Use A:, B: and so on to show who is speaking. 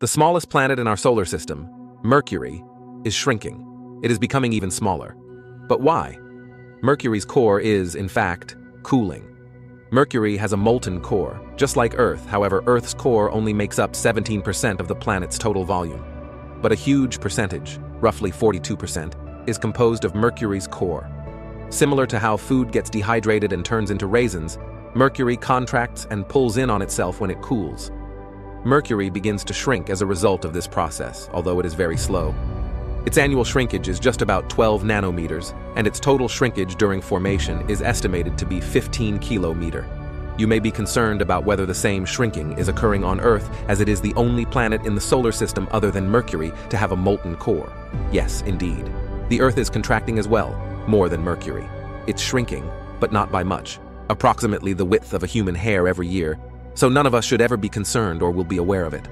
A: The smallest planet in our solar system, Mercury, is shrinking. It is becoming even smaller. But why? Mercury's core is, in fact, cooling. Mercury has a molten core, just like Earth, however, Earth's core only makes up 17% of the planet's total volume. But a huge percentage, roughly 42%, is composed of Mercury's core. Similar to how food gets dehydrated and turns into raisins, Mercury contracts and pulls in on itself when it cools. Mercury begins to shrink as a result of this process, although it is very slow. Its annual shrinkage is just about 12 nanometers, and its total shrinkage during formation is estimated to be 15 kilometer. You may be concerned about whether the same shrinking is occurring on Earth, as it is the only planet in the solar system other than Mercury to have a molten core. Yes, indeed. The Earth is contracting as well, more than Mercury. It's shrinking, but not by much, approximately the width of a human hair every year, so none of us should ever be concerned or will be aware of it.